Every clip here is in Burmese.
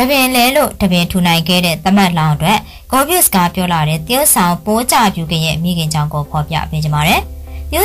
တပင်လဲလို့တပင်ထူနိုင်ခဲ့တဲ့သမတ်လောင်အတွက်ဂေါ်ဗျစ်ကပြောလာတဲ့တရုတ်ဆောင်ပိုးကြပြူကရဲ့မိခင်ကြောင့်ကိုဖော်ပြပေးကြပါမယ်။ရုပ်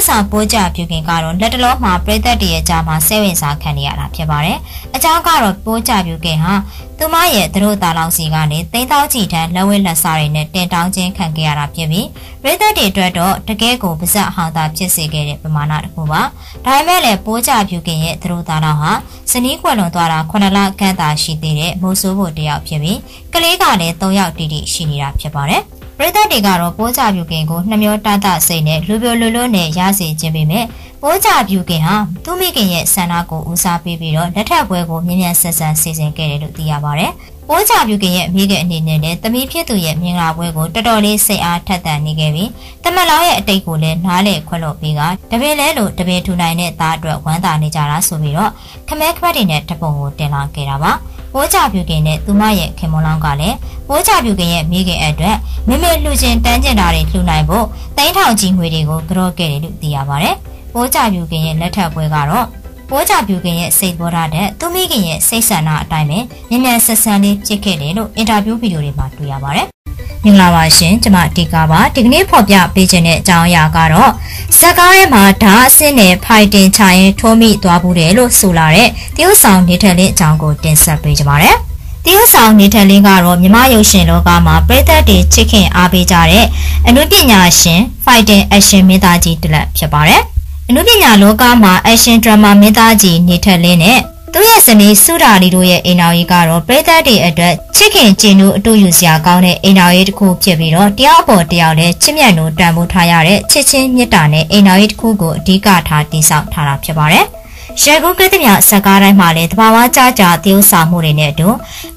ဆောင်ပိုးကြပြုခင်ကတော့လက်တလုံးမှာပြိသက်တရဲ့ကြားမှာဆဲဝင်စားခံနေရတာဖြစ်ပါတယ်။အကြောင်းကတော့ပိုးကြပြုခင်ဟာသူမရဲ့သူတို့တာလောင်စီကနေတိန်းတောင်းချီတန်းလက်ဝဲလက်စားတွေနဲ့တင်တောင်းခြင်းခံခဲ့ရတာဖြစ်ပြီးပြိသက်တွေအတွက်တော့တကယ်ကိုပါဇက်ဟောင်းသာဖြစ်စေခဲ့တဲ့ပမာဏတစ်ခုပါ။ဒါပေမဲ့လည်းပိုးကြပြုခင်ရဲ့သူတို့တာလောင်ဟာစနီးခွက်လွန်သွားတာ9လခန့်သာရှိသေးတဲ့မိုးဆိုးဖို့တယောက်ဖြစ်ပြီးကလေးကလည်း3ယောက်တိတိရှိနေတာဖြစ်ပါတယ်။ ပရိသတ်တွေကတော့ပိုးကြပြူကင်ကိုနှမျောတတစိတ်နဲ့လူပြိုလူလွနဲ့ရစေခြင်းပေမဲ့ပိုးကြပြူကင်ဟာသူမိခင်ရဲ့ဆန္ဒကိုဦးစားပေးပြီးတော့လက်ထပ်ပွဲကိုမြ мян ဆက်ဆန်းစီစဉ်ခဲ့တယ်လို့သိရပါတယ်။ပိုးကြပြူကင်ရဲ့အမိခင်အနေနဲ့လည်းတမီးဖြစ်သူရဲ့မြင်လာပွဲကိုတော်တော်လေးစိတ်အားထက်သန်နေခဲ့ပြီးတမက်လောင်ရဲ့အတိတ်ကိုလည်းနားလေခွက်လို့ပြီးကတပင်လဲလို့တပင်ထူနိုင်တဲ့သားအတွက်ဝမ်းသာနေကြတာဆိုပြီးတော့ခမဲခမက်တွေနဲ့တပုံကိုတင်လာခဲ့တာပါ။ ဝိုးချပြူကင်နဲ့သူမရဲ့ခင်မွန်လောင်းကလည်းဝိုးချပြူကင်ရဲ့မိခင်အတွက်မိမေလှူရှင်တန်းကျင်တာတွေလှူနိုင်ဖို့တိန်းထောင်ကြီးငွေတွေကိုကြော့ခဲ့တယ်လို့သိရပါဗျ။ဝိုးချပြူကင်ရဲ့လက်ထပ်ပွဲကတော့ဝိုးချပြူကင်ရဲ့စိတ်ပေါ်ထားတဲ့သူမိခင်ရဲ့စိတ်ဆန္ဒအတိုင်းပဲမြန်မြန်ဆက်ဆံလေးဖြစ်ခဲ့တယ်လို့အင်တာဗျူးဗီဒီယိုတွေမှာတွေ့ရပါဗျ။ မင်္ဂလာပါရှင်ကျွန်မတီကာပါဒီကနေ့ဖော်ပြပေးခြင်းတဲ့အကြောင်းအရာကတော့ဇက်ကားထဲမှာဓာအဆင့်နဲ့ဖိုက်တင်ချရင်ထိုးမိသွားဘူးတယ်လို့ဆိုလာတဲ့တရုတ်ဆောင်နေထက်လင်းအကြောင်းကိုတင်ဆက်ပေးကြပါမယ်တရုတ်ဆောင်နေထက်လင်းကတော့မြမရုပ်ရှင်လောကမှာပရိသတ်တွေချစ်ခင်အားပေးကြတဲ့အနုပညာရှင် Fighting Action မင်းသားကြီးတလက်ဖြစ်ပါတယ်အနုပညာလောကမှာ Action Drama မင်းသားကြီးနေထက်လင်းနဲ့ သူ့ရဲ့ဇနီးစုရာလီတို့ရဲ့အိမ်တော်ကြီးကတော့ပရိသတ်တွေအတွက်ချစ်ခင်ကျင်တို့အတူယူစရာကောင်းတဲ့အိမ်တော်ကြီးတစ်ခုဖြစ်ပြီးတော့တယောက်ပေါ်တယောက်လည်းချစ်မြတ်လို့တန်ဖိုးထားရတဲ့ချစ်ချင်းမေတ္တာနဲ့အိမ်တော်ကြီးတစ်ခုကိုအဓိကထားတည်ဆောက်ထားတာဖြစ်ပါတယ်။ ရေကူးကသမျှဇက်ကားတိုင်းမှာလည်းတဘာဝကြကြသရုပ်ဆောင်မှုတွေနဲ့အတူ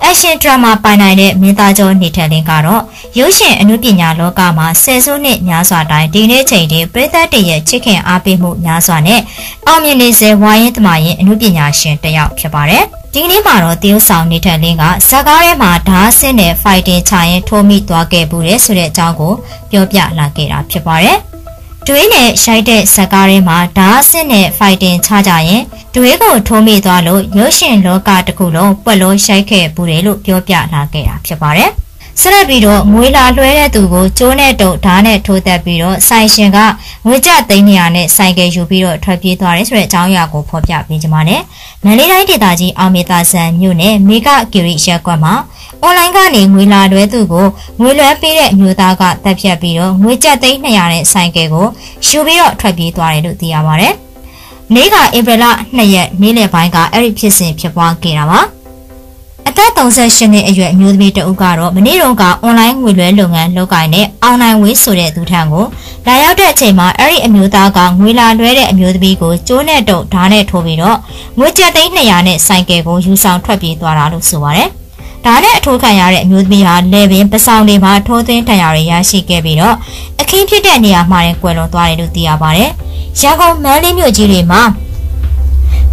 အရှင်ဒရမာပိုင်နိုင်တဲ့မင်းသားကျော်နေထက်လင်းကတော့ရုပ်ရှင်အမှုပညာလောကမှာဆယ်စုနှစ်များစွာတိုင်ဒီနေ့ချိန်ထိပြည်သက်တရဲ့ချစ်ခင်အားပေးမှုများစွာနဲ့အောင်မြင်နေစေဝါရင်တမရင်အမှုပညာရှင်တစ်ယောက်ဖြစ်ပါတယ်။ဒီနေ့မှာတော့တရုတ်ဆောင်နေထက်လင်းကဇက်ကားထဲမှာဓာတ်ဆင်းတဲ့ fighting ချရင်ထိုးမိသွားခဲ့ဘူးတဲ့ဆိုတဲ့အကြောင်းကိုပြောပြလာခဲ့တာဖြစ်ပါတယ်။ တွေးနဲ့ရှိုက်တဲ့ဇက်ကားထဲမှာဓာတ်စစ်နဲ့ဖိုက်တင်ချကြရင်တွေးကိုထိုးမိသွားလို့ရုပ်ရှင်လောကတစ်ခုလုံးပွက်လို့ရှိုက်ခဲ့ပူတယ်လို့ပြောပြလာခဲ့တာဖြစ်ပါတယ်။ ဆက်လက်ပြီးတော့ငွေလာလွှဲတဲ့သူကိုကျိုးနဲ့တုပ်ဓာတ်နဲ့ထိုးသက်ပြီးတော့ဆိုင်ရှင်ကငွေကြသိန်းနေရနဲ့ဆိုင်ကယ်ယူပြီးတော့ထွက်ပြေးသွားတယ်ဆိုတဲ့အကြောင်းအရာကိုဖော်ပြပေးကြပါမယ်။မန္တလေးတိုင်းဒေသကြီးအောင်မေတာဆန်မြို့နယ်မေဂကီရီရက်ကွက်မှာအွန်လိုင်းကနေငွေလာလွှဲသူကိုငွေလွှဲပေးတဲ့အမျိုးသားကတပ်ဖြတ်ပြီးတော့ငွေကျပ်သိန်း200နဲ့ဆိုင်ကယ်ကိုယူပြီးတော့ထွက်ပြေးသွားတယ်လို့သိရပါတယ်။နေ့ကဧပြီလ2ရက်နေ့လယ်ပိုင်းကအဲ့ဒီဖြစ်စဉ်ဖြစ်ပွားခဲ့တာပါ။ အသက်38နှစ်အရွယ်အမျိုးသမီးတဦးကတော့မနေ့တုန်းကအွန်လိုင်းငွေလွှဲလုပ်ငန်းလုပ်ကိုင်တဲ့အောင်နိုင်ဝေးဆိုတဲ့သူထံကိုလာရောက်တဲ့အချိန်မှာအဲ့ဒီအမျိုးသားကငွေလာလွှဲတဲ့အမျိုးသမီးကိုကျိုးနဲ့တုပ်ဓာတ်နဲ့ထိုးပြီးတော့ငွေကျပ်သိန်း200နဲ့ဆိုင်ကယ်ကိုယူဆောင်ထွက်ပြေးသွားတာလို့ဆိုပါတယ်။ဒါနဲ့အထိုးခံရတဲ့အမျိုးသမီးဟာလေပင်ပဆောင်တွေမှာထိုးသွင်းထံရတွေရရှိခဲ့ပြီးတော့အခင်းဖြစ်တဲ့နေရာမှာရင်ကွယ်လွန်သွားတယ်လို့သိရပါတယ်။ရန်ကုန်မန်းလေးမြို့ကြီးတွေမှာ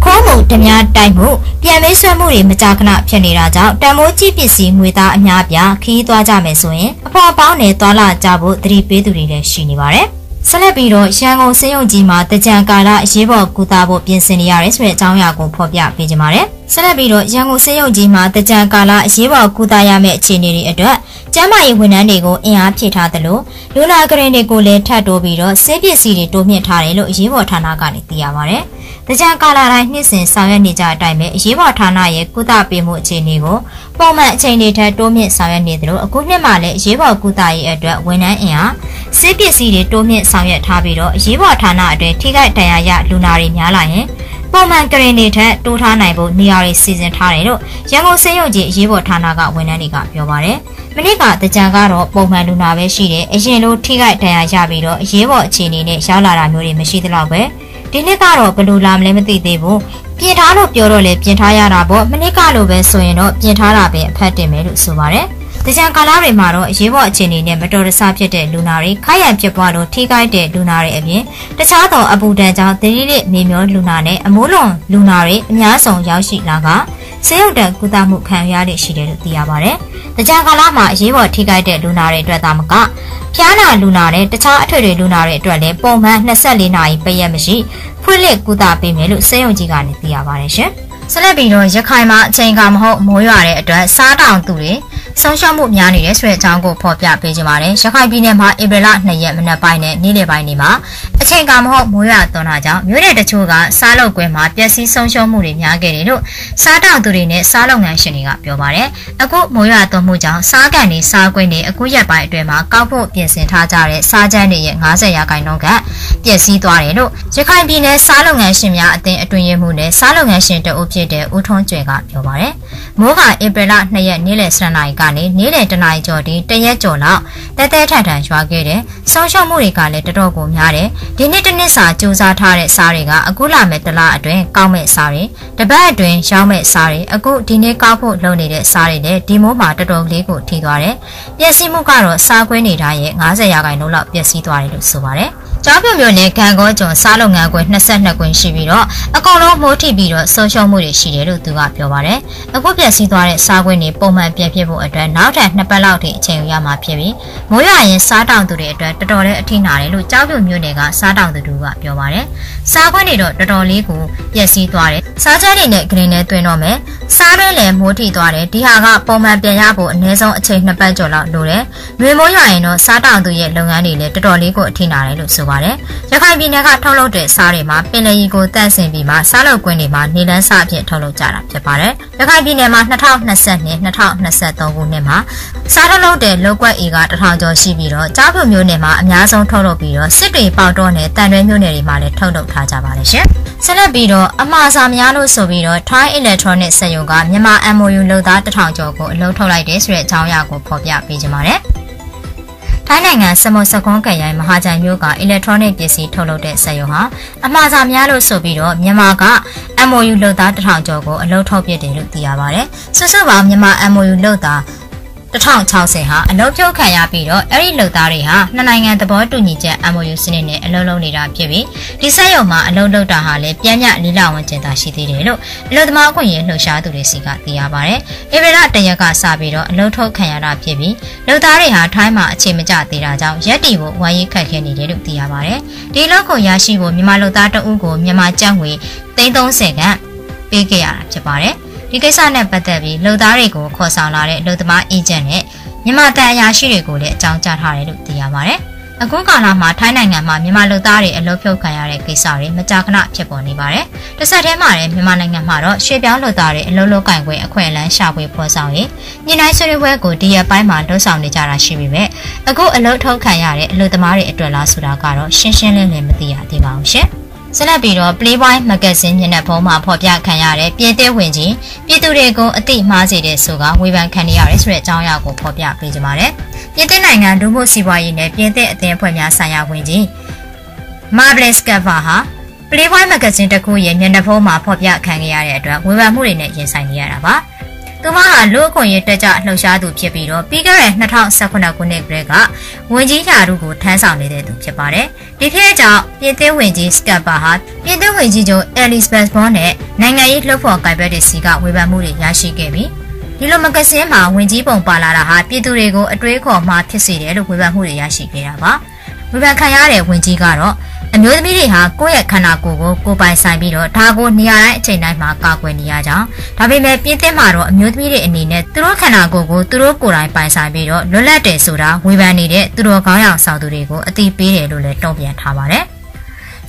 ခေါင်းမုံဓမြတိုက်မှုပြန်မေးဆွဲမှုတွေမကြာခဏဖြစ်နေတာကြောင့်တံမိုးကြီးပစ္စည်းငွေသားအများပြားခီးသွားကြမယ်ဆိုရင်အဖော်ပေါင်းနဲ့သွာလာကြဖို့သတိပေးသူတွေလည်းရှိနေပါတယ်။ဆက်လက်ပြီးတော့ရန်ကုန်စေယုံကြီးမှာတကြံကာလအရေးပေါ်ကုသဖို့ပြင်ဆင်နေရတယ်ဆိုတဲ့အကြောင်းအရာကိုဖော်ပြပေးကြပါမယ်။ဆက်လက်ပြီးတော့ရန်ကုန်စေယုံကြီးမှာတကြံကာလအရေးပေါ်ကုသရမယ့်အခြေအနေတွေအတွက်ကျန်းမာရေးဝန်ထမ်းတွေကိုအင်အားဖြည့်ထားသလိုလူနာကရင်တွေကိုလည်းထပ်တိုးပြီးတော့ဆေးပစ္စည်းတွေတိုးမြင့်ထားတယ်လို့အရေးပေါ်ဌာနကနေသိရပါဗျ။ တကြံကာလတိုင်းနှစ်စဉ်ဆောင်ရွက်နေကြအတိုင်းပဲအရေးပေါ်ဌာနရဲ့ကုသပေးမှုအခြေအနေကိုပုံမှန်အချိန်တွေထက်တိုးမြင့်ဆောင်ရွက်နေသလိုအခုနှစ်မှလည်းအရေးပေါ်ကုသရေးအတွက်ဝန်ထမ်းအင်အားစစ်ပစ္စည်းတွေတိုးမြင့်ဆောင်ရွက်ထားပြီးတော့အရေးပေါ်ဌာနအတွင်းထိခိုက်ဒဏ်ရာရလူနာတွေများလာရင်ပုံမှန်ကရင်တွေထက်တိုးထားနိုင်ဖို့နေရာတွေစီစဉ်ထားတယ်လို့ရန်ကုန်စေယုံကြီးအရေးပေါ်ဌာနကဝန်ထမ်းတွေကပြောပါတယ်။မနစ်ကတကြံကတော့ပုံမှန်လူနာပဲရှိတယ်။အရင်လိုထိခိုက်ဒဏ်ရာရပြီးတော့အရေးပေါ်အခြေအနေနဲ့ရောက်လာတာမျိုးတွေမရှိသလောက်ပဲ။ ဒီနှစ်ကတော့ဘယ်လိုလာမလဲမသိသေးဘူး။ပြင်ထားလို့ပြောတော့လေပြင်ထားရတာပေါ့။မနစ်ကလိုပဲဆိုရင်တော့ပြင်ထားတာပဲအဖက်တင်မယ်လို့ဆိုပါတယ်။။တကြံကာလတွေမှာတော့အရေးပေါ်အခြေအနေနဲ့မတော်တဆဖြစ်တဲ့လူနာတွေခိုက်ရန်ဖြစ်ပွားလို့ထိခိုက်တဲ့လူနာတွေအပြင်တခြားသောအပူဒဏ်ကြောင့်တတိလိမေမျောလူနာနဲ့အမိုးလွန်လူနာတွေအများဆုံးရောက်ရှိလာက ဆေးရုံတက်ကုသမှုခံရရရှိတယ်လို့သိရပါတယ်။တကြံကာလမှာအရေးပေါ်ထိခိုက်တဲ့လူနာတွေအတွက်သာမကဖျားနာလူနာနဲ့တခြားအထွေထွေလူနာတွေအတွက်လည်းပုံမှန်24နာရီပိတ်ရက်မရှိဖွင့်လှစ်ကုသပေးမယ်လို့ဆေးရုံကြီးကနေသိရပါတယ်ရှင်။ဆက်လက်ပြီးတော့ရခိုင်မှာအချိန်ကမဟုတ်မိုးရွာတဲ့အတွက်စားတောင်သူတွေ ဆုံးရှုံးမှုများနေတယ်ဆိုတဲ့အကြောင်းကိုဖော်ပြပေးကြပါမယ်။ရခိုင်ပြည်နယ်မှာဧပြီလ2ရက်မနက်ပိုင်းနဲ့နေ့လယ်ပိုင်းတွေမှာအချိန်ကမဟုတ်မိုးရွာသွန်းတာကြောင့်မြို့နယ်တချို့ကစားလုပ်ကွင်းမှာပျက်စီးဆုံးရှုံးမှုတွေများခဲ့တယ်လို့စားတောင်သူတွေနဲ့စားလုပ်ငန်းရှင်တွေကပြောပါတယ်။အခုမိုးရွာသွန်းမှုကြောင့်စားကန်တွေစားကွင်းတွေအခုရက်ပိုင်းအတွင်းမှာကောက်ဖို့ပြင်ဆင်ထားကြတဲ့စားကြမ်းတွေရဲ့90ရာခိုင်နှုန်းကပျက်စီးသွားတယ်လို့ရခိုင်ပြည်နယ်စားလုပ်ငန်းရှင်များအသင်းအတွင်ရမှုနဲ့စားလုပ်ငန်းရှင်တအုပ်ဖြစ်တဲ့ဦးထွန်းကျွဲကပြောပါတယ်။ မိုးကဧပြီလ2ရက်နေ့လယ်7:00နာရီကနေနေ့လယ်1:00နာရီကျော်ထိတရက်ကျော်လောက်တဲတဲထန်ထန်ရွာခဲ့တယ်။ဆုံးရှုံးမှုတွေကလည်းတော်တော်ကိုများတယ်။ဒီနေ့တစ်နှစ်စာစူးစမ်းထားတဲ့စားတွေကအခုလာမဲ့တလအတွင်းကောက်မဲ့စားတွေတပတ်အတွင်းရောင်းမဲ့စားတွေအခုဒီနေ့ကောက်ဖို့လုပ်နေတဲ့စားတွေလည်းဒီမိုးမှာတော်တော်လေးကိုထိသွားတယ်။ပျက်စီးမှုကတော့စားကွင်းနေတာရဲ့90ရာခိုင်နှုန်းလောက်ပျက်စီးသွားတယ်လို့ဆိုပါတယ်။ ကျောင်းပြုံမြို့နယ်ကံကောကျွန်းစားလုပ်ငန်းကွင်း22ကွင်းရှိပြီးတော့အကောင်လုံးမိုးထိပြီးတော့ဆုံးရှုံးမှုတွေရှိတယ်လို့သူကပြောပါတယ်။အခုပြည့်စည်သွားတဲ့စားကွင်းတွေပုံမှန်ပြန်ဖြစ်ဖို့အတွက်နောက်ထပ်နှစ်ပတ်လောက်ထိအချိန်ယူရမှာဖြစ်ပြီးမိုးရွာရင်စားတောင်သူတွေအတွက်တော်တော်လေးအထိနာတယ်လို့ကျောင်းပြုံမြို့နယ်ကစားတောင်သူတို့ကပြောပါတယ်။စားကွင်းတွေတော့တော်တော်လေးကိုပြည့်စည်သွားတယ်။စားချမ်းတွေနဲ့ဂရင်းနဲ့တွင်တော့မယ်။စားရင်းလည်းမိုးထိသွားတယ်။ဒီဟာကပုံမှန်ပြန်ရဖို့အနည်းဆုံးအချိန်နှစ်ပတ်ကျော်လောက်လိုတယ်။မျိုးမိုးရွာရင်တော့စားတောင်သူရဲ့လုပ်ငန်းတွေလည်းတော်တော်လေးကိုအထိနာတယ်လို့ဆိုပါတယ်။ရခိုင်ပြည်နယ်ကထုတ်လုပ်တဲ့စားတွေမှာပင်လယ်ရီကိုတန့်စင်ပြီးမှစားလုပ်ကွင်းတွေမှာနေလန်းစားအဖြစ်ထုတ်လုပ်ကြတာဖြစ်ပါတယ်။ရခိုင်ပြည်နယ်မှာ2020 2023ခုနှစ်မှာစားထုတ်လုပ်တဲ့လုပ်ကွက်ဧက1000ကျော်ရှိပြီးတော့ကြားဖြူမျိုးနယ်မှာအများဆုံးထုတ်လုပ်ပြီးတော့စစ်တွေပေါတော့နဲ့တန်ရွဲမျိုးနယ်တွေမှာလည်းထုတ်လုပ်ထားကြပါတယ်ရှင်။ဆက်လက်ပြီးတော့အမှားစာများလို့ဆိုပြီးတော့ Thai Electronic စက်ရုံကမြန်မာ MOU လုပ်သား1000ကျော်ကိုအလုပ်ထုတ်လိုက်တယ်ဆိုတဲ့အကြောင်းအရာကိုဖော်ပြပေးကြပါမယ်။ ထိုင်းနိုင်ငံစမုတ်စကွန်ကရိုင်မဟာချိုင်မြို့ကအီလက်ထရောနစ်ပစ္စည်းထုတ်လုပ်တဲ့စက်ရုံဟာအမှားစာများလို့ဆိုပြီးတော့မြန်မာက MOU လုပ်သားတထောင်ကျော်ကိုအလုပ်ထုတ်ပြတယ်လို့သိရပါတယ်။ဆွဆွပေါင်းမြန်မာ MOU လုပ်သား 1060ဟာအလုပ်ဖြုတ်ခံရပြီးတော့အဲ့ဒီလုပ်သားတွေဟာနှစ်နိုင်ငံသဘောတူညီချက် MOU စနစ်နဲ့အလုပ်လုပ်နေတာဖြစ်ပြီးဒီစက်ရုံမှာအလုပ်လုပ်တာဟာလည်းပြန်မြလီလာဝန်ကျင်သာရှိသေးတယ်လို့အလုပ်သမားအခွင့်အရေးလှုပ်ရှားသူတွေစီကသိရပါတယ်။ဧပြီလတရက်ကစပြီးတော့အလုပ်ထုတ်ခံရတာဖြစ်ပြီးလုပ်သားတွေဟာထိုင်းမှာအခြေမကျသေးတာကြောင့်ရက်တီကိုဝိုင်းရိတ်ခတ်ခဲနေတယ်လို့သိရပါတယ်။ဒီလောက်ကိုရရှိဖို့မြန်မာလုပ်သားတအုပ်ကိုမြန်မာကျပ်ငွေ330ခန့်ပေးခဲ့ရတာဖြစ်ပါတယ်။ ဒီကိစ္စနဲ့ပတ်သက်ပြီးလုံသားတွေကိုခေါ်ဆောင်လာတဲ့လုံသမားအေဂျင့်နဲ့မြန်မာတန်အရာရှိတွေကိုလည်းအကြောင်းကြားထားတယ်လို့သိရပါတယ်။အခုကာလမှာထိုင်းနိုင်ငံမှာမြန်မာလူသားတွေအလုပ်ဖြုတ်ခံရတဲ့ကိစ္စတွေမကြာခဏဖြစ်ပေါ်နေပါတယ်။တစ်ဆက်တည်းမှာလည်းမြန်မာနိုင်ငံမှာတော့ရွှေပြောင်းလူသားတွေအလုပ်လုပ်ကင်ခွင့်အခွင့်အလမ်းရှာဖွေဖော်ဆောင်ရေးညှိနှိုင်းဆွေးနွေးပွဲကိုဒီရက်ပိုင်းမှာလှုပ်ဆောင်နေကြတာရှိပေမဲ့အခုအလုပ်ထုတ်ခံရတဲ့အလုပ်သမားတွေအတွက်လားဆိုတာကတော့ရှင်းရှင်းလင်းလင်းမသိရသေးပါဘူးရှင်။ ဆက်လက်ပြီးတော့ Playboy Magazine မျက်နှာဖုံးမှာဖော်ပြခံရတဲ့ပြည်သက်ဝင်ကြီးပြည်သူတွေကိုအသိမှားစေတဲ့ဆိုကဝေဖန်ခံရရဲဆိုတဲ့အကြောင်းအရာကိုဖော်ပြပေးကြပါမယ်။ပြည်သက်နိုင်ငံဒုဖို့စီးပွားရေးနဲ့ပြည်သက်အသင်းအဖွဲ့များဆိုင်ရာဝင်ကြီး Marvelous Cover ဟာ Playboy Magazine တခုရဲ့မျက်နှာဖုံးမှာဖော်ပြခံရတဲ့အတွက်ဝေဖန်မှုတွေနဲ့ရင်ဆိုင်နေရတာပါ။ သူမဟာလူအခွင့်ရေးတက်ကြလှုပ်ရှားသူဖြစ်ပြီးတော့ပြီးခဲ့တဲ့2018ခုနှစ်ကတည်းကဝင်ကြီးရာထူးကိုထမ်းဆောင်နေတဲ့သူဖြစ်ပါတယ်။ဒီဖြစ်ကြောင့်ပြည်သစ်ဝင်ကြီးစကပ်ပါဟာပြည်သစ်ဝင်ကြီးချုပ်အဲလီဇဘတ်ဘောနဲ့နိုင်ငံရေးလှုပ်ဖော်ကိုင်ဘက်တွေစီကဝေဖန်မှုတွေရရှိခဲ့ပြီးဒီလိုမဂဇင်းမှာဝင်ကြီးပုံပါလာတာဟာပြည်သူတွေကိုအတွေးခေါ်မှဖြစ်စေတယ်လို့ဝေဖန်မှုတွေရရှိခဲ့တာပါ။ဝေဖန်ခံရတဲ့ဝင်ကြီးကတော့အ မျိုးသမီးတွေဟာကိုယ့်ရဲ့ခန္ဓာကိုယ်ကိုကိုယ်ပိုင်ဆိုင်ပြီးတော့ဒါကိုနေရာတိုင်းအချိန်တိုင်းမှာကာကွယ်နေရကြောင်းဒါပေမဲ့ပြင်းသစ်မှာတော့အမျိုးသမီးတွေအနေနဲ့သူတို့ခန္ဓာကိုယ်ကိုသူတို့ကိုယ်တိုင်ပိုင်ဆိုင်ပြီးတော့လွတ်လပ်တယ်ဆိုတာဝေဖန်နေတဲ့သူတို့ကောင်းရောင်ဆောင်သူတွေကိုအတိပေးတယ်လို့လည်းတုံ့ပြန်ထားပါတယ်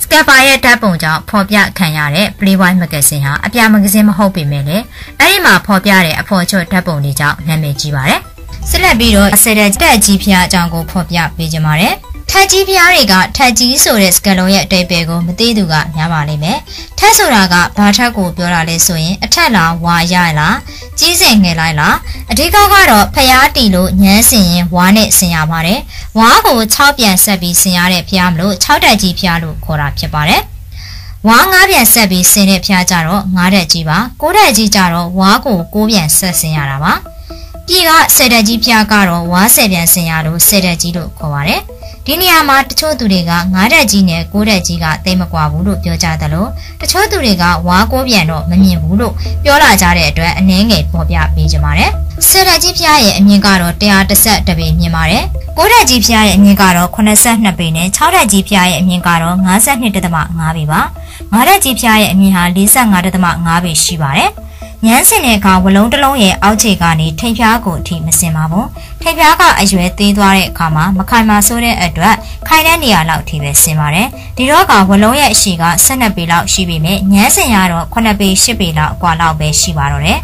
စကပ်ပါရဲ့ဓာတ်ပုံကြောင့်ဖော်ပြခံရတဲ့ Playboy Magazine ဟာအပြမဂဇင်းမဟုတ်ပေမဲ့လည်းအဲ့ဒီမှာဖော်ပြတဲ့အဖော်ချွတ်ဓာတ်ပုံတွေကြောင့်နာမည်ကြီးပါတယ်ဆက်လက်ပြီးတော့ဆယ်တဲ့တက်ကြီးဖျားအကြောင်းကိုဖော်ပြပေးကြပါမယ် ထက်ကြီးဖျားတွေကထက်ကြီးဆိုတဲ့စကားလုံးရဲ့အတိတ်ပဲကိုမသိသူကများပါလိမ့်မယ်။ထက်ဆိုတာကဘာထက်ကိုပြောတာလဲဆိုရင်အထက်လားဝါရလားကြီးစင်ငယ်လိုက်လားအဓိကကတော့ဖျားတီလို့ညမ်းစင်ရင်ဝါနဲ့ဆင်ရပါတယ်။ဝါကို6ပြန်ဆက်ပြီးဆင်ရတဲ့ဖျားမလို့6တက်ကြီးဖျားလို့ခေါ်တာဖြစ်ပါတယ်။ဝါ9ပြန်ဆက်ပြီးဆင်တဲ့ဖျားကြတော့9တက်ကြီးပါ9တက်ကြီးကြတော့ဝါကို9ပြန်ဆက်ဆင်ရတာပါ။ပြည်က10တက်ကြီးဖျားကတော့ဝါ10ပြန်ဆင်ရလို့10တက်ကြီးလို့ခေါ်ပါတယ်။ ဒီနေရာမှာတချို့သူတွေကငါးတက်ကြီးနဲ့ကိုးတက်ကြီးကတိတ်မကွာဘူးလို့ပြောကြတယ်လို့တချို့သူတွေကဝါကိုးပြန်တော့မမြင်ဘူးလို့ပြောလာကြတဲ့အတွက်အနှင်းငယ်ပေါ်ပြပေးကြပါတယ်ဆယ်တက်ကြီးဖျားရဲ့အမြင့်ကတော့130ပေမြင်ပါတယ်ကိုးတက်ကြီးဖျားရဲ့အမြင့်ကတော့82ပေနဲ့6တက်ကြီးဖျားရဲ့အမြင့်ကတော့52.5ပေပါငါးတက်ကြီးဖျားရဲ့အမြင့်ဟာ45.5ပေရှိပါတယ် ညမ်းစင်တဲ့အခါဝလုံးတစ်လုံးရဲ့အောက်ခြေကနေထိပ်ဖျားကိုအထိမစင်ပါဘူးထိပ်ဖျားကအရွယ်သေးသွားတဲ့အခါမှာမခိုင်မာဆိုးတဲ့အတွက်ခိုင်တဲ့နေရာလောက်ထိပဲစင်ပါတယ်ဒီတော့ကဝလုံးရဲ့အရှိက12ပေလောက်ရှိပေမဲ့ညမ်းစင်ရတော့9ပေ10ပေလောက်အကွာလောက်ပဲရှိပါတော့တယ်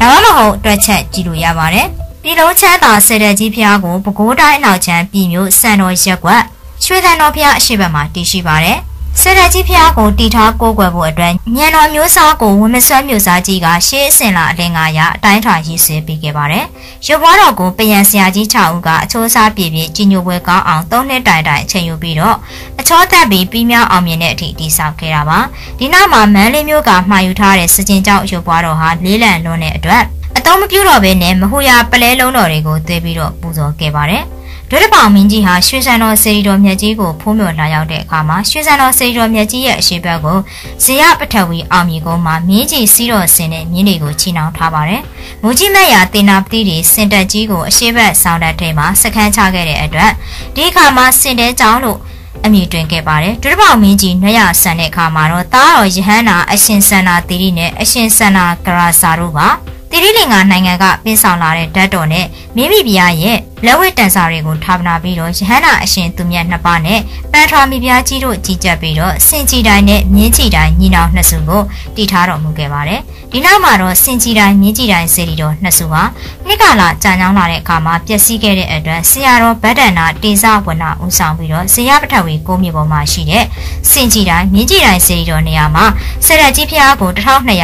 ဒါမှမဟုတ်အတွက်ချက်ကြည့်လို့ရပါတယ်ပြည်လုံးချမ်းသာစေတကြီးဖျားကိုပဲခူးတိုင်းအနောက်ချမ်းပြည်မြို့စံတော်ရက်ကွက်ရွှေသံတော်ဖျားအရှိဘက်မှာတည်ရှိပါတယ် ဆရာကြီးဖျားကိုတီထားကိုးကွယ်ဖို့အတွက်ညံတော်မျိုးစားကိုဝင်းမဆွမ်းမျိုးစားကြီးကရှေးအစင်လာအလင်းငါရအတိုင်းထွာရေးဆွဲပေးခဲ့ပါတယ်။ရုပ်ဘွားတော်ကိုပယံဆရာကြီး6ဦးကအချိုးစားပြည့်ပြည့်ကြီးညိုပွဲကောင်းအောင်၃နှစ်တိုင်တိုင်အချိန်ယူပြီးတော့အချောတက်ပြီးပြီးမြောက်အောင်မြင်တဲ့အထိတည်ဆောက်ခဲ့တာပါ။ဒီနောက်မှာမန်းလေးမျိုးကမှာယူထားတဲ့စကြင်ကြောက်ရုပ်ဘွားတော်ဟာလေးလံလွန်းတဲ့အတွက်အတော်မပြူတော့ဘဲနဲ့မဟူရပလဲလုံးတော်တွေကိုသွေးပြီးတော့ပူဇော်ခဲ့ပါတယ်။ ဒုရပောင်မင်းကြီးဟာရွှေစံတော်စေရီတော်မြတ်ကြီးကိုဖုံးမြော်လာရောက်တဲ့အခါမှာရွှေစံတော်စေရီတော်မြတ်ကြီးရဲ့အရှိဘက်ကိုဇေယပထဝီအောင်မြေကုန်းမှာမင်းကြီးစီးတော်ဆင်တဲ့မြင်းတွေကိုချီနှောင်ထားပါတယ်။မူကြီးမက်ရာတေနာပတိတွေစင်တက်ကြီးကိုအရှိဘက်ဆောင်တက်ထဲမှာစခန်းချခဲ့တဲ့အတွက်ဒီအခါမှာစင်တဲကြောင်းလို့အမည်တွင်ခဲ့ပါတယ်ဒုရပောင်မင်းကြီးနွရဆန်တဲ့အခါမှာတော့တားတော်ယဟန္တာအရှင်ဆန္နာတိရိနဲ့အရှင်ဆန္နာကရာစာတို့ပါတိရိလင်္ကာနိုင်ငံကပင်းဆောင်လာတဲ့ဓာတ်တော်နဲ့မိမိပြားရဲ့ လက်ဝဲတန်စာတွေကိုထားပနာပြီးတော့ယဟန္တာအရှင်သူမြတ်နှစ်ပါးနဲ့ပန်ထွာမိဖုရားကြီးတို့ကြီးကြပ်ပြီးတော့စင်ကြီးတိုင်းနဲ့မြင်းကြီးတိုင်းညီနောင်နှစ်စုကိုတည်ထားတော်မူခဲ့ပါတယ်။ဒီနောက်မှာတော့စင်ကြီးတိုင်းမြင်းကြီးတိုင်းစေတီတော်နှစ်စုဟာနှစ်ကလာကြာညောင်းလာတဲ့အခါမှာပျက်စီးခဲ့တဲ့အတွက်ဆရာတော်ဗဒ္ဒနာတေဇဝနာဦးဆောင်ပြီးတော့ဇေယပထဝီကိုမြေပေါ်မှာရှိတဲ့စင်ကြီးတိုင်းမြင်းကြီးတိုင်းစေတီတော်နေရာမှာဆရာကြီးဖျားကို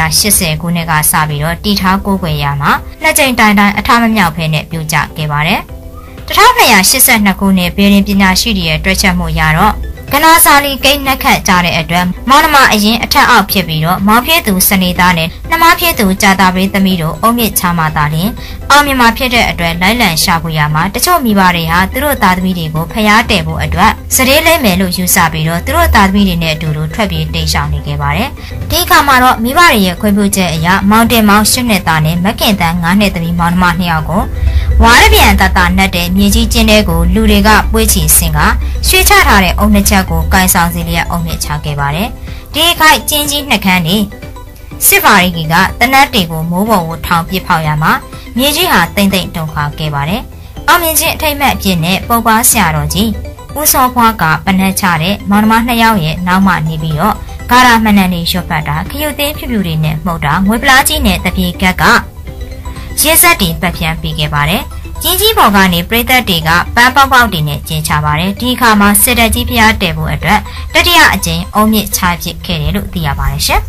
1280ခုနှစ်ကစပြီးတော့တည်ထားကိုးကွယ်ရမှာနှစ်ကြိမ်တိုင်တိုင်အထမမြောက်ဖဲနဲ့ပြုကြခဲ့ပါတယ်။ 1282ခုနှစ်ဗေဒင်ပညာရှိတွေရဲ့တွက်ချက်မှုရတော့ကနာစာလီကိန်းနှက်ခတ်ကြတဲ့အတွက်မောင်နှမအရင်အထက်အောက်ဖြစ်ပြီးတော့မောင်ဖြစ်သူစနေသားနဲ့နှမဖြစ်သူကြာတာပရိသမီးတို့အုံမြင့်ချမှသာလျှင်အောင်မြင်မှာဖြစ်တဲ့အတွက်လိုက်လံရှာဖွေရမှာတချို့မိဘတွေဟာသူတို့သားသမီးတွေကိုဖျားတယ်ဖို့အတွက်စရေလိမ့်မယ်လို့ယူဆပြီးတော့သူတို့သားသမီးတွေနဲ့အတူတူထွက်ပြေးတိတ်ရှောင်နေခဲ့ပါတယ်။ဒီအခါမှာတော့မိဘတွေရဲ့ခွင့်ပြုချက်အရမောင်တင်မောင်၈နှစ်သားနဲ့မက်ကင်တန်း၅နှစ်သမီးမောင်နှမ၂ယောက်ကို ဝါရပြန်တတနှက်တဲ့မြေကြီးကျင်းတဲ့ကိုလူတွေကပွေးချီဆင်ကရွှေချထားတဲ့အုံနှစ်ချက်ကိုကင်ဆောင်စီလျက်အုံနှစ်ချခဲ့ပါတယ်။ဒီခိုက်ကျင်းကြီးနှစ်ခမ်းနေစစ်ပါရီကတနတ်တွေကိုမိုးပေါ်ကိုထောင်ပစ်ဖောက်ရမှာမြေကြီးဟာတိမ့်တိမ့်တုန်ခါခဲ့ပါတယ်။အောင်မြင်ခြင်းအထိတ်မှတ်အဖြစ်နဲ့ပုံပါဆရာတော်ကြီးဦးစောဖွားကပနက်ချတဲ့မောင်နှမနှစ်ယောက်ရဲ့နောက်မှနေပြီးတော့ဂါရမဏန်နေရွှတ်ပတ်တာခရုသေးဖြူဖြူတွေနဲ့မှုတ်တာငွေပလားကြီးနဲ့တပြေကက်က ရင်းဆက်တင်ပတ်ပြန်ပြီးခဲ့ပါတယ်။ကြီးကြီးပေါ်ကနေပရိသတ်တွေကပန်းပေါက်ပေါက်တွေနဲ့ကျင်းချပါတယ်။ဒီအခါမှာစစ်တပ်ကြီးဖျားတယ်ဖို့အတွက်တတိယအကြိမ်အုံးမြင့်ချပစ်ခဲ့တယ်လို့သိရပါတယ်ရှင်။